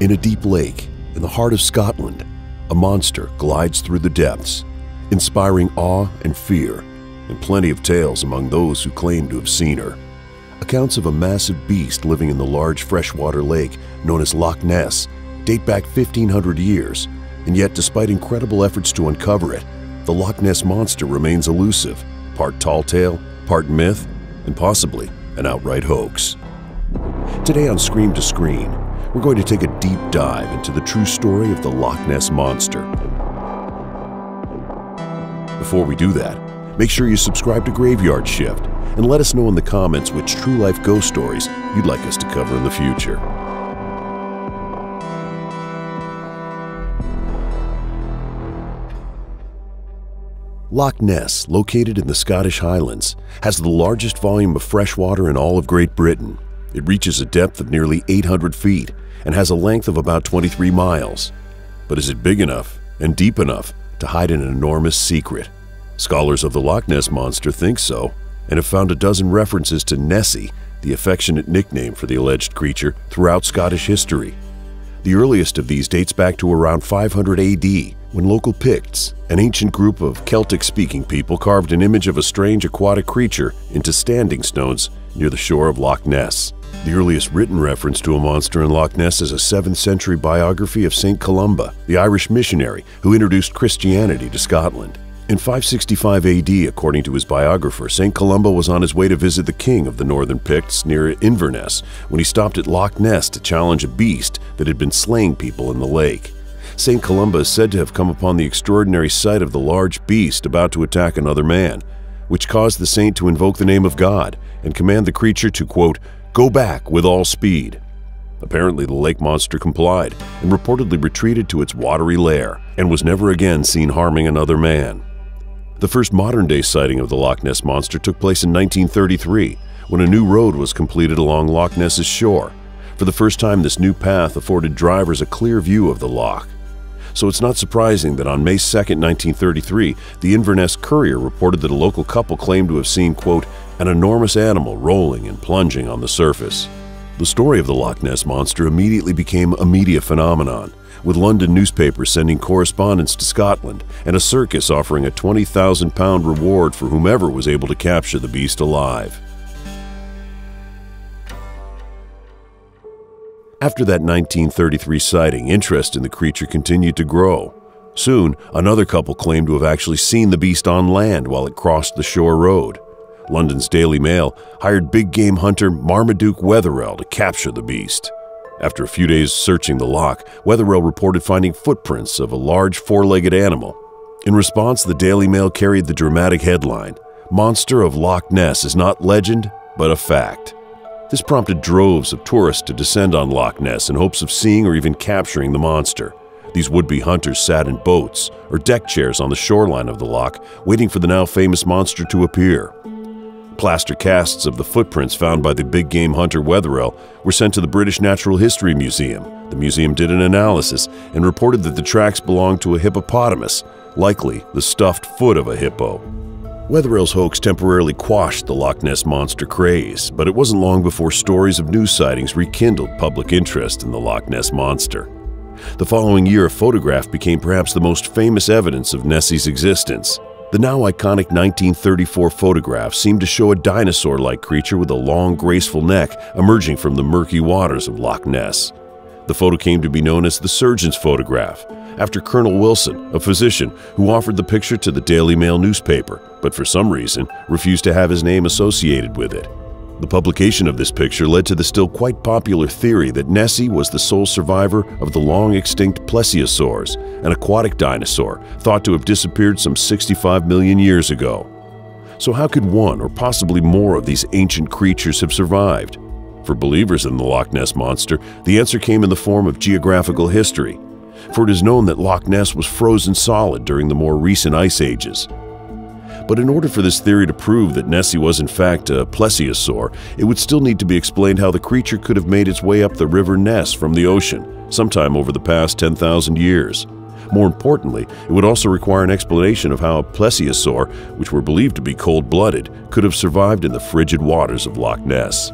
In a deep lake, in the heart of Scotland, a monster glides through the depths, inspiring awe and fear, and plenty of tales among those who claim to have seen her. Accounts of a massive beast living in the large freshwater lake known as Loch Ness date back 1500 years, and yet despite incredible efforts to uncover it, the Loch Ness Monster remains elusive, part tall tale, part myth, and possibly an outright hoax. Today on Scream to Screen, we're going to take a deep dive into the true story of the Loch Ness Monster. Before we do that, make sure you subscribe to Graveyard Shift and let us know in the comments which true life ghost stories you'd like us to cover in the future. Loch Ness, located in the Scottish Highlands, has the largest volume of fresh water in all of Great Britain. It reaches a depth of nearly 800 feet and has a length of about 23 miles. But is it big enough and deep enough to hide an enormous secret? Scholars of the Loch Ness Monster think so and have found a dozen references to Nessie, the affectionate nickname for the alleged creature, throughout Scottish history. The earliest of these dates back to around 500 AD, when local Picts, an ancient group of Celtic-speaking people, carved an image of a strange aquatic creature into standing stones near the shore of Loch Ness. The earliest written reference to a monster in Loch Ness is a 7th century biography of St. Columba, the Irish missionary who introduced Christianity to Scotland. In 565 AD, according to his biographer, St. Columba was on his way to visit the king of the northern Picts near Inverness when he stopped at Loch Ness to challenge a beast that had been slaying people in the lake. St. Columba is said to have come upon the extraordinary sight of the large beast about to attack another man, which caused the saint to invoke the name of God and command the creature to, quote, go back with all speed. Apparently, the lake monster complied and reportedly retreated to its watery lair and was never again seen harming another man. The first modern-day sighting of the Loch Ness Monster took place in 1933 when a new road was completed along Loch Ness's shore. For the first time, this new path afforded drivers a clear view of the loch so it's not surprising that on May 2, 1933, the Inverness Courier reported that a local couple claimed to have seen, quote, an enormous animal rolling and plunging on the surface. The story of the Loch Ness Monster immediately became a media phenomenon, with London newspapers sending correspondents to Scotland and a circus offering a £20,000 reward for whomever was able to capture the beast alive. After that 1933 sighting, interest in the creature continued to grow. Soon, another couple claimed to have actually seen the beast on land while it crossed the shore road. London's Daily Mail hired big game hunter Marmaduke Wetherell to capture the beast. After a few days searching the loch, Wetherell reported finding footprints of a large four-legged animal. In response, the Daily Mail carried the dramatic headline, Monster of Loch Ness is not legend, but a fact. This prompted droves of tourists to descend on Loch Ness in hopes of seeing or even capturing the monster. These would-be hunters sat in boats or deck chairs on the shoreline of the loch, waiting for the now famous monster to appear. Plaster casts of the footprints found by the big game hunter Wetherell were sent to the British Natural History Museum. The museum did an analysis and reported that the tracks belonged to a hippopotamus, likely the stuffed foot of a hippo. Wetherell's hoax temporarily quashed the Loch Ness Monster craze, but it wasn't long before stories of news sightings rekindled public interest in the Loch Ness Monster. The following year, a photograph became perhaps the most famous evidence of Nessie's existence. The now iconic 1934 photograph seemed to show a dinosaur-like creature with a long, graceful neck emerging from the murky waters of Loch Ness. The photo came to be known as the surgeon's photograph, after Colonel Wilson, a physician who offered the picture to the Daily Mail newspaper, but for some reason refused to have his name associated with it. The publication of this picture led to the still quite popular theory that Nessie was the sole survivor of the long-extinct plesiosaurs, an aquatic dinosaur thought to have disappeared some 65 million years ago. So how could one or possibly more of these ancient creatures have survived? For believers in the Loch Ness Monster, the answer came in the form of geographical history for it is known that Loch Ness was frozen solid during the more recent ice ages. But in order for this theory to prove that Nessie was in fact a plesiosaur, it would still need to be explained how the creature could have made its way up the River Ness from the ocean, sometime over the past 10,000 years. More importantly, it would also require an explanation of how a plesiosaur, which were believed to be cold-blooded, could have survived in the frigid waters of Loch Ness.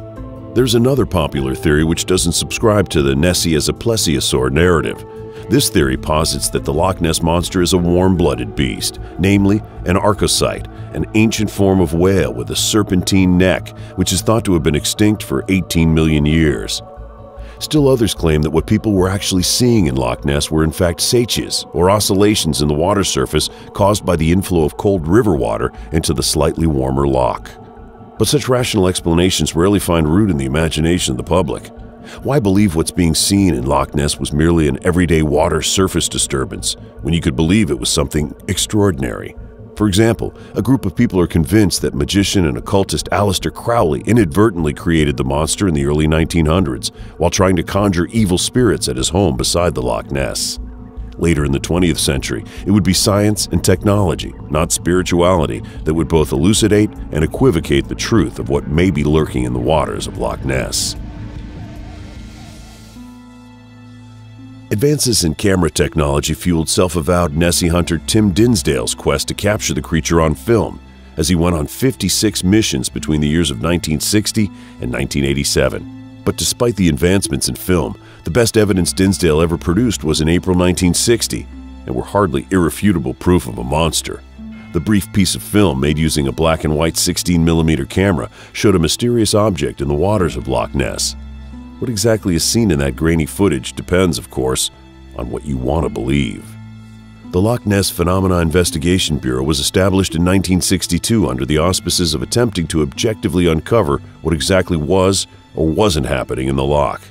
There's another popular theory which doesn't subscribe to the Nessie as a plesiosaur narrative. This theory posits that the Loch Ness Monster is a warm-blooded beast, namely an archaeocete, an ancient form of whale with a serpentine neck, which is thought to have been extinct for 18 million years. Still others claim that what people were actually seeing in Loch Ness were in fact seiches, or oscillations in the water surface caused by the inflow of cold river water into the slightly warmer loch. But such rational explanations rarely find root in the imagination of the public. Why believe what's being seen in Loch Ness was merely an everyday water surface disturbance when you could believe it was something extraordinary? For example, a group of people are convinced that magician and occultist Aleister Crowley inadvertently created the monster in the early 1900s while trying to conjure evil spirits at his home beside the Loch Ness. Later in the 20th century, it would be science and technology, not spirituality, that would both elucidate and equivocate the truth of what may be lurking in the waters of Loch Ness. Advances in camera technology fueled self-avowed Nessie hunter Tim Dinsdale's quest to capture the creature on film as he went on 56 missions between the years of 1960 and 1987. But despite the advancements in film, the best evidence Dinsdale ever produced was in April 1960 and were hardly irrefutable proof of a monster. The brief piece of film made using a black and white 16mm camera showed a mysterious object in the waters of Loch Ness. What exactly is seen in that grainy footage depends, of course, on what you want to believe. The Loch Ness Phenomena Investigation Bureau was established in 1962 under the auspices of attempting to objectively uncover what exactly was or wasn't happening in the loch.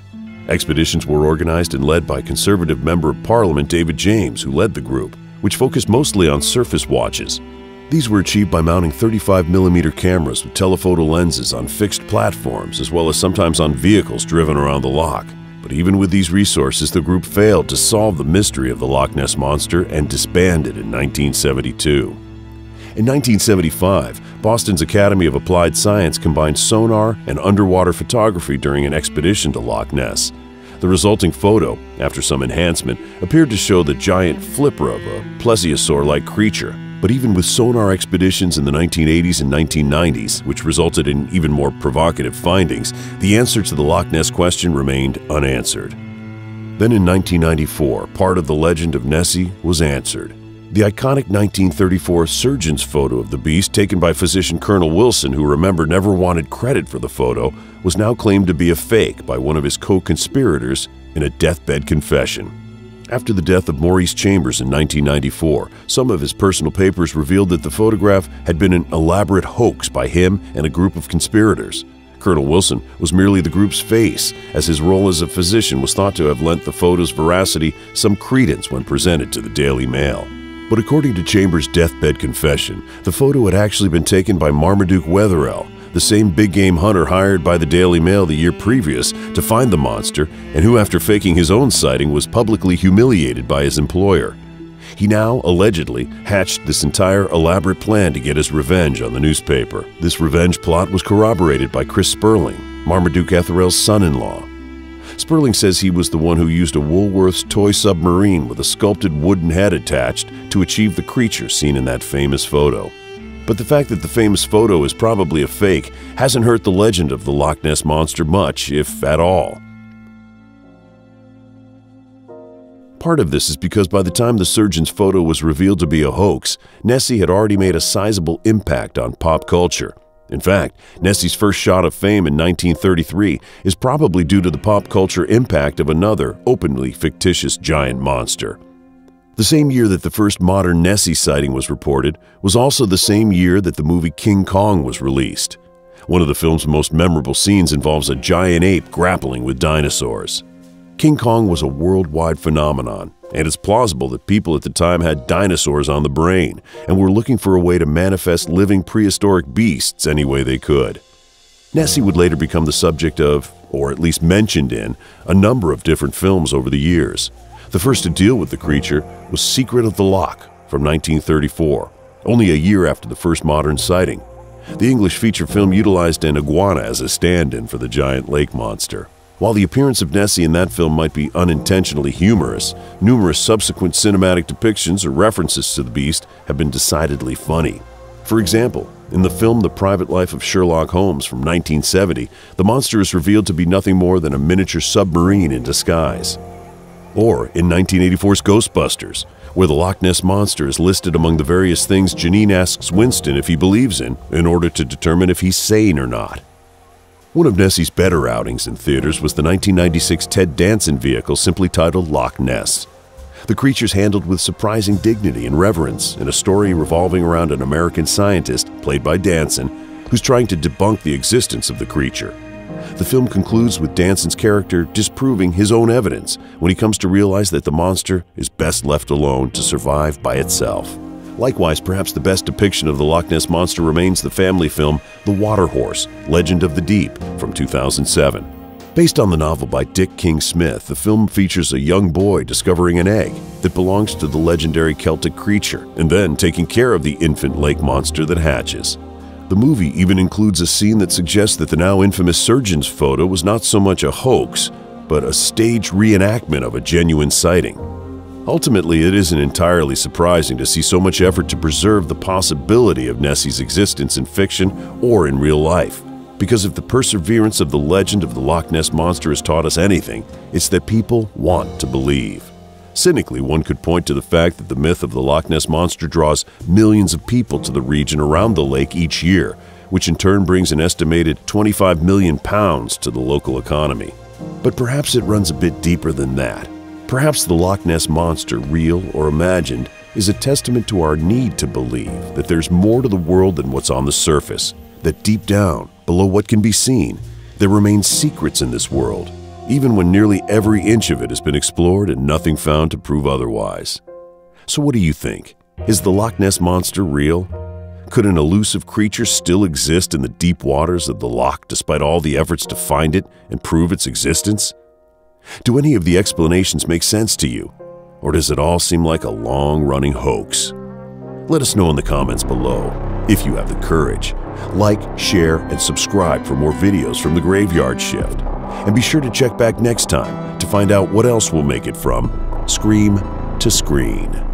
Expeditions were organized and led by conservative Member of Parliament David James, who led the group, which focused mostly on surface watches, these were achieved by mounting 35mm cameras with telephoto lenses on fixed platforms as well as sometimes on vehicles driven around the loch. But even with these resources, the group failed to solve the mystery of the Loch Ness Monster and disbanded in 1972. In 1975, Boston's Academy of Applied Science combined sonar and underwater photography during an expedition to Loch Ness. The resulting photo, after some enhancement, appeared to show the giant flipper of a plesiosaur-like creature. But even with sonar expeditions in the 1980s and 1990s, which resulted in even more provocative findings, the answer to the Loch Ness question remained unanswered. Then in 1994, part of the legend of Nessie was answered. The iconic 1934 surgeon's photo of the beast, taken by physician Colonel Wilson, who remember never wanted credit for the photo, was now claimed to be a fake by one of his co conspirators in a deathbed confession. After the death of Maurice Chambers in 1994, some of his personal papers revealed that the photograph had been an elaborate hoax by him and a group of conspirators. Colonel Wilson was merely the group's face, as his role as a physician was thought to have lent the photo's veracity some credence when presented to the Daily Mail. But according to Chambers' deathbed confession, the photo had actually been taken by Marmaduke Wetherell, the same big game hunter hired by the Daily Mail the year previous to find the monster and who, after faking his own sighting, was publicly humiliated by his employer. He now allegedly hatched this entire elaborate plan to get his revenge on the newspaper. This revenge plot was corroborated by Chris Spurling, Marmaduke Wetherell's son-in-law. Spurling says he was the one who used a Woolworth's toy submarine with a sculpted wooden head attached to achieve the creature seen in that famous photo. But the fact that the famous photo is probably a fake hasn't hurt the legend of the Loch Ness Monster much, if at all. Part of this is because by the time the surgeon's photo was revealed to be a hoax, Nessie had already made a sizable impact on pop culture. In fact, Nessie's first shot of fame in 1933 is probably due to the pop culture impact of another, openly fictitious giant monster. The same year that the first modern Nessie sighting was reported was also the same year that the movie King Kong was released. One of the film's most memorable scenes involves a giant ape grappling with dinosaurs. King Kong was a worldwide phenomenon, and it's plausible that people at the time had dinosaurs on the brain and were looking for a way to manifest living prehistoric beasts any way they could. Nessie would later become the subject of, or at least mentioned in, a number of different films over the years. The first to deal with the creature was Secret of the Loch from 1934, only a year after the first modern sighting. The English feature film utilized an iguana as a stand-in for the giant lake monster. While the appearance of Nessie in that film might be unintentionally humorous, numerous subsequent cinematic depictions or references to the beast have been decidedly funny. For example, in the film The Private Life of Sherlock Holmes from 1970, the monster is revealed to be nothing more than a miniature submarine in disguise. Or in 1984's Ghostbusters, where the Loch Ness Monster is listed among the various things Janine asks Winston if he believes in, in order to determine if he's sane or not. One of Nessie's better outings in theaters was the 1996 Ted Danson vehicle simply titled Loch Ness. The creature's handled with surprising dignity and reverence in a story revolving around an American scientist, played by Danson, who's trying to debunk the existence of the creature. The film concludes with Danson's character disproving his own evidence when he comes to realize that the monster is best left alone to survive by itself. Likewise, perhaps the best depiction of the Loch Ness Monster remains the family film The Water Horse Legend of the Deep from 2007. Based on the novel by Dick King Smith, the film features a young boy discovering an egg that belongs to the legendary Celtic creature and then taking care of the infant lake monster that hatches. The movie even includes a scene that suggests that the now infamous surgeon's photo was not so much a hoax, but a staged reenactment of a genuine sighting. Ultimately, it isn't entirely surprising to see so much effort to preserve the possibility of Nessie's existence in fiction or in real life. Because if the perseverance of the legend of the Loch Ness Monster has taught us anything, it's that people want to believe. Cynically, one could point to the fact that the myth of the Loch Ness Monster draws millions of people to the region around the lake each year, which in turn brings an estimated 25 million pounds to the local economy. But perhaps it runs a bit deeper than that. Perhaps the Loch Ness Monster, real or imagined, is a testament to our need to believe that there's more to the world than what's on the surface, that deep down, below what can be seen, there remain secrets in this world, even when nearly every inch of it has been explored and nothing found to prove otherwise. So, what do you think? Is the Loch Ness Monster real? Could an elusive creature still exist in the deep waters of the Loch despite all the efforts to find it and prove its existence? Do any of the explanations make sense to you? Or does it all seem like a long running hoax? Let us know in the comments below if you have the courage. Like, share, and subscribe for more videos from the Graveyard Shift. And be sure to check back next time to find out what else we'll make it from Scream to Screen.